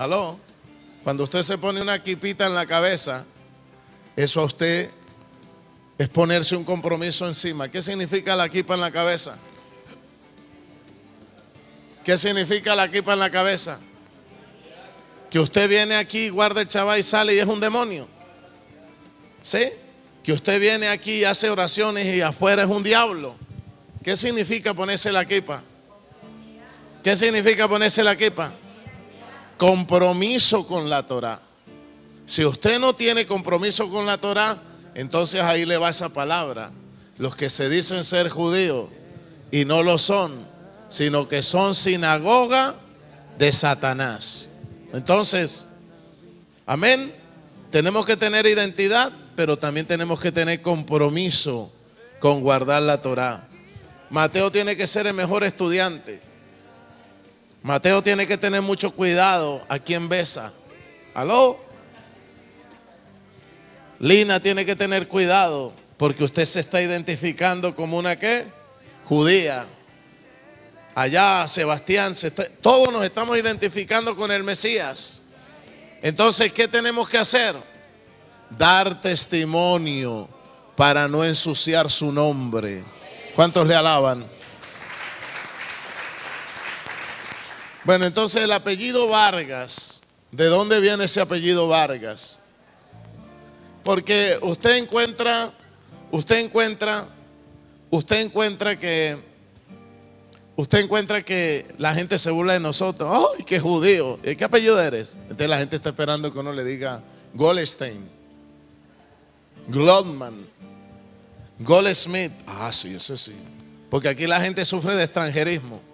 Aló. Cuando usted se pone una quipita en la cabeza, eso a usted es ponerse un compromiso encima. ¿Qué significa la quipa en la cabeza? ¿Qué significa la quipa en la cabeza? Que usted viene aquí, guarda el chaval y sale y es un demonio. ¿Sí? Que usted viene aquí y hace oraciones y afuera es un diablo. ¿Qué significa ponerse la quipa? ¿Qué significa ponerse la quipa? Compromiso con la Torah. Si usted no tiene compromiso con la Torah, entonces ahí le va esa palabra. Los que se dicen ser judíos y no lo son, sino que son sinagoga de Satanás. Entonces, amén. Tenemos que tener identidad, pero también tenemos que tener compromiso con guardar la Torah. Mateo tiene que ser el mejor estudiante. Mateo tiene que tener mucho cuidado a quien besa. ¿Aló? Lina tiene que tener cuidado porque usted se está identificando como una qué? Judía. Allá Sebastián, todos nos estamos identificando con el Mesías. Entonces, ¿qué tenemos que hacer? Dar testimonio para no ensuciar su nombre. ¿Cuántos le alaban? Bueno, entonces el apellido Vargas, ¿de dónde viene ese apellido Vargas? Porque usted encuentra, usted encuentra, usted encuentra que, usted encuentra que la gente se burla de nosotros. ¡Ay, qué judío! ¿Qué apellido eres? Entonces la gente está esperando que uno le diga Goldstein, Glodman, Goldsmith. Ah, sí, eso sí. Porque aquí la gente sufre de extranjerismo.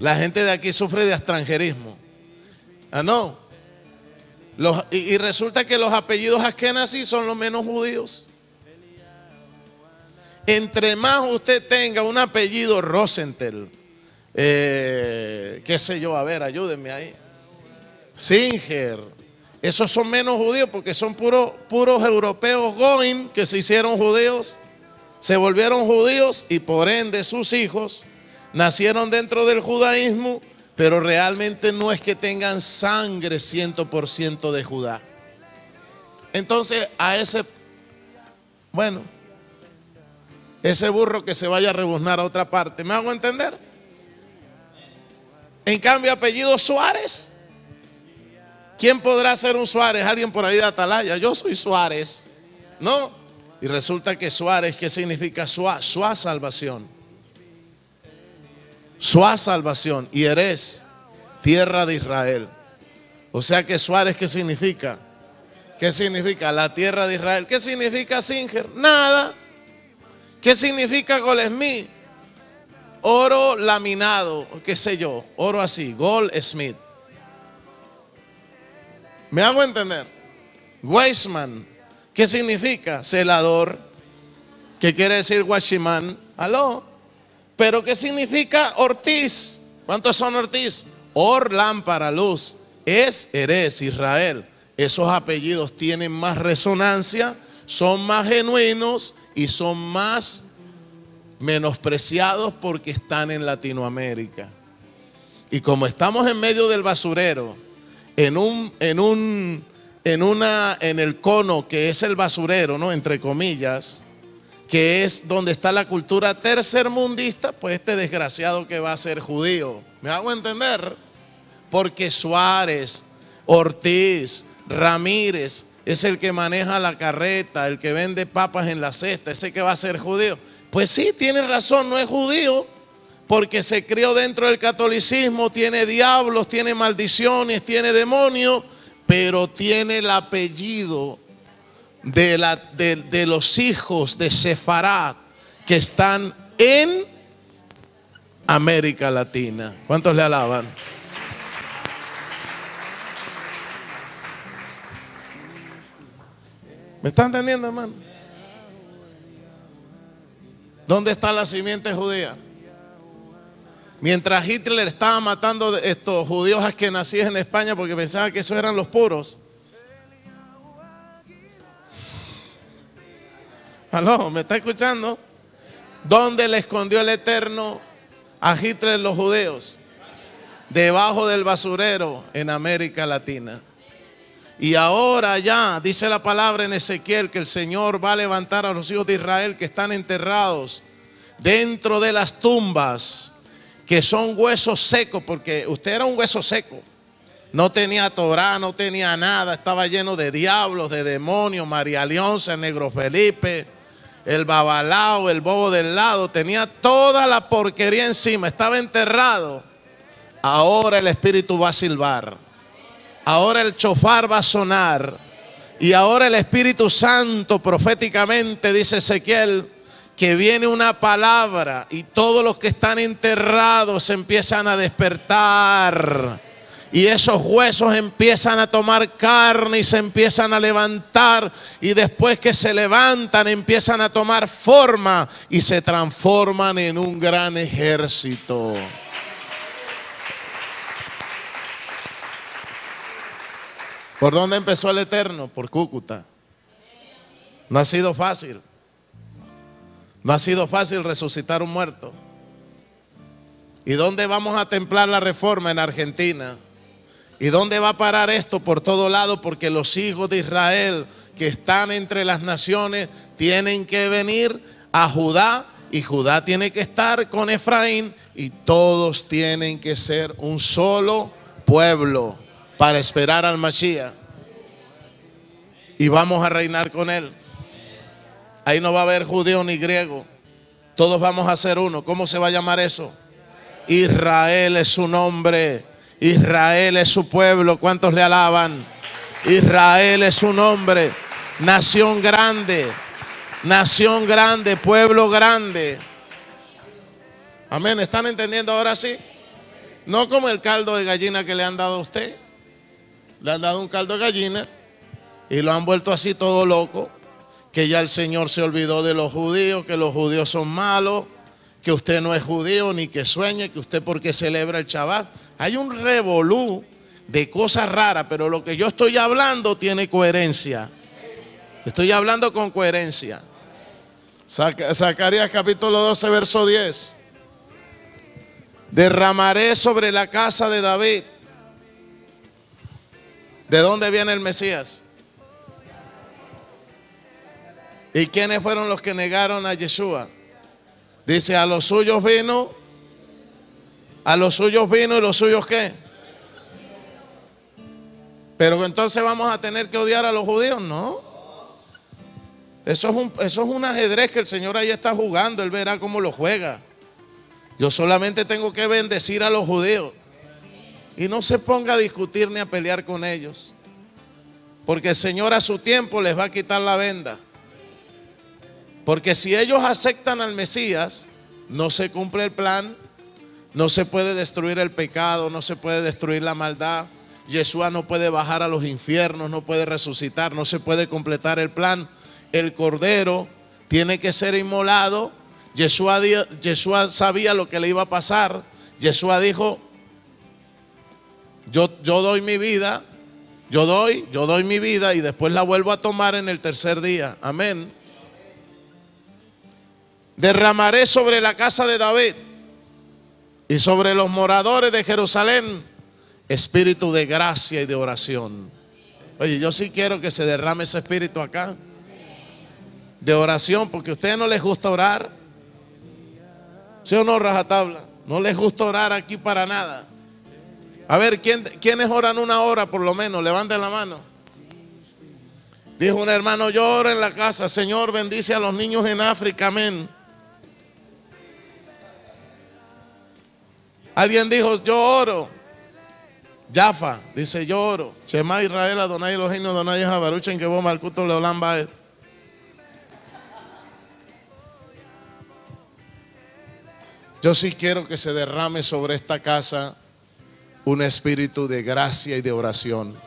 La gente de aquí sufre de extranjerismo. Ah, no. y, resulta que los apellidos así son los menos judíos. Entre más usted tenga un apellido Rosenthal, eh, qué sé yo, a ver, ayúdenme ahí. Singer, esos son menos judíos porque son puros, puros europeos going que se hicieron judíos, se volvieron judíos y por ende sus hijos nacieron dentro del judaísmo, pero realmente no es que tengan sangre 100% de Judá. Entonces a ese, bueno, ese burro que se vaya a rebuznar a otra parte, ¿me hago entender? En cambio, apellido Suárez. ¿Quién podrá ser un Suárez? Alguien por ahí de Atalaya. Yo soy Suárez. No. Y resulta que Suárez, ¿qué significa Suá? Suá salvación Suárez salvación y eres tierra de Israel. O sea que Suárez, ¿qué significa? ¿Qué significa? La tierra de Israel. ¿Qué significa Singer? Nada. ¿Qué significa Golesmith? Oro laminado, qué sé yo, oro así, Gold Smith. ¿Me hago entender? Weisman, ¿qué significa? Celador, ¿qué quiere decir Washiman? Aló. Pero ¿qué significa Ortiz? ¿Cuántos son Ortiz? Or, lámpara, luz. Es, eres, Israel. Esos apellidos tienen más resonancia, son más genuinos y son más menospreciados porque están en Latinoamérica. Y como estamos en medio del basurero, en un, en un, en una, en el cono que es el basurero, ¿no? Entre comillas, que es donde está la cultura tercermundista, pues este desgraciado que va a ser judío. ¿Me hago entender? Porque Suárez, Ortiz, Ramírez es el que maneja la carreta, el que vende papas en la cesta, ese que va a ser judío. Pues sí, tiene razón, no es judío, porque se crió dentro del catolicismo, tiene diablos, tiene maldiciones, tiene demonios, pero tiene el apellido de, la, de, los hijos de Sefarat que están en América Latina. ¿Cuántos le alaban? ¿Me están entendiendo, hermano? ¿Dónde está la simiente judía? Mientras Hitler estaba matando estos judíos que nacían en España porque pensaba que esos eran los puros. Aló, ¿me está escuchando? ¿Dónde le escondió el Eterno a Hitler los judeos? debajo del basurero en América Latina. Y ahora ya dice la palabra en Ezequiel que el Señor va a levantar a los hijos de Israel que están enterrados dentro de las tumbas, que son huesos secos, porque usted era un hueso seco. No tenía Torah, no tenía nada, estaba lleno de diablos, de demonios, María Leonza, negro Felipe, el babalao, el bobo del lado, tenía toda la porquería encima, estaba enterrado. Ahora el Espíritu va a silbar. Ahora el chofar va a sonar. Y ahora el Espíritu Santo proféticamente dice Ezequiel que viene una palabra y todos los que están enterrados empiezan a despertar. Y esos huesos empiezan a tomar carne y se empiezan a levantar. Y después que se levantan empiezan a tomar forma y se transforman en un gran ejército. ¿Por dónde empezó el Eterno? Por Cúcuta. No ha sido fácil. No ha sido fácil resucitar un muerto. ¿Y dónde vamos a templar la reforma? En Argentina. ¿Y dónde va a parar esto? Por todo lado, porque los hijos de Israel que están entre las naciones tienen que venir a Judá y Judá tiene que estar con Efraín y todos tienen que ser un solo pueblo para esperar al Mashiach. Y vamos a reinar con él. Ahí no va a haber judío ni griego. Todos vamos a ser uno. ¿Cómo se va a llamar eso? Israel es su nombre. Israel es su pueblo. ¿Cuántos le alaban? Israel es su nombre. Nación grande. Nación grande. Pueblo grande. Amén. ¿Están entendiendo ahora sí? No como el caldo de gallina que le han dado a usted. Le han dado un caldo de gallina y lo han vuelto así todo loco. Que ya el Señor se olvidó de los judíos, que los judíos son malos, que usted no es judío ni que sueñe, que usted porque celebra el Shabbat. Hay un revolú de cosas raras, pero lo que yo estoy hablando tiene coherencia. Estoy hablando con coherencia. Zacarías capítulo 12, verso 10. Derramaré sobre la casa de David ¿De dónde viene el Mesías? ¿Y quiénes fueron los que negaron a Yeshua? Dice, a los suyos vino, a los suyos vino y los suyos qué. Pero entonces vamos a tener que odiar a los judíos, ¿no? Eso es, un, eso es un ajedrez que el Señor ahí está jugando, Él verá cómo lo juega. Yo solamente tengo que bendecir a los judíos. Y no se ponga a discutir ni a pelear con ellos. Porque el Señor a su tiempo les va a quitar la venda. Porque si ellos aceptan al Mesías, no se cumple el plan, no se puede destruir el pecado, no se puede destruir la maldad. Yeshua no puede bajar a los infiernos, no puede resucitar, no se puede completar el plan. El cordero tiene que ser inmolado. Yeshua, sabía lo que le iba a pasar. Yeshua dijo, yo, doy mi vida, yo doy, yo doy mi vida y después la vuelvo a tomar en el tercer día. Amén. Derramaré sobre la casa de David y sobre los moradores de Jerusalén espíritu de gracia y de oración. Oye, yo sí quiero que se derrame ese espíritu acá. De oración, porque a ustedes no les gusta orar. ¿Sí o no, rajatabla? No les gusta orar aquí para nada. A ver, ¿quién, ¿quiénes oran una hora por lo menos? Levanten la mano. Dijo un hermano, yo oro en la casa, Señor, bendice a los niños en África, amén. Alguien dijo, yo oro. Jafa, dice, yo oro. Shema Israel, Adonai Elohim, Adonai Jabaruchen, que vos Malcuto Leolán Baez. Yo sí quiero que se derrame sobre esta casa un espíritu de gracia y de oración.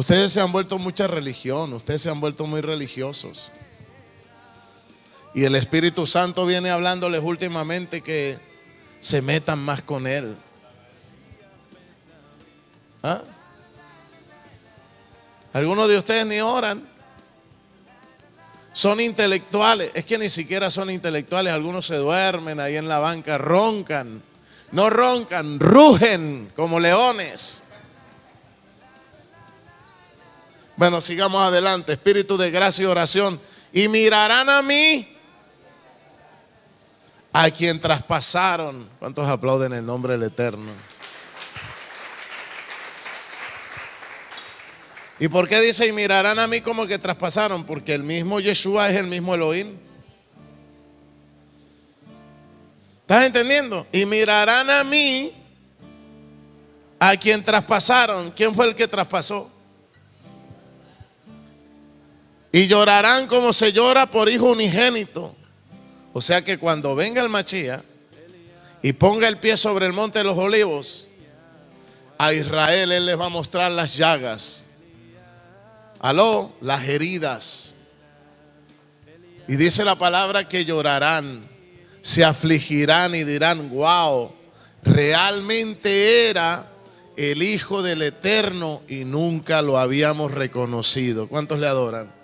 Ustedes se han vuelto mucha religión, ustedes se han vuelto muy religiosos. Y el Espíritu Santo viene hablándoles últimamente que se metan más con Él. ¿Ah? Algunos de ustedes ni oran. Son intelectuales. Es que ni siquiera son intelectuales. Algunos se duermen ahí en la banca, roncan. No roncan, rugen como leones. Bueno, sigamos adelante. Espíritu de gracia y oración. Y mirarán a mí, a quien traspasaron. ¿Cuántos aplauden el nombre del Eterno? ¿Y por qué dice y mirarán a mí como que traspasaron? Porque el mismo Yeshua es el mismo Elohim. ¿Estás entendiendo? Y mirarán a mí a quien traspasaron. ¿Quién fue el que traspasó? Y llorarán como se llora por hijo unigénito. O sea que cuando venga el Machía y ponga el pie sobre el monte de los olivos, a Israel él les va a mostrar las llagas Aló, las heridas. Y dice la palabra que llorarán, se afligirán y dirán, wow, realmente era el Hijo del Eterno y nunca lo habíamos reconocido. ¿Cuántos le adoran?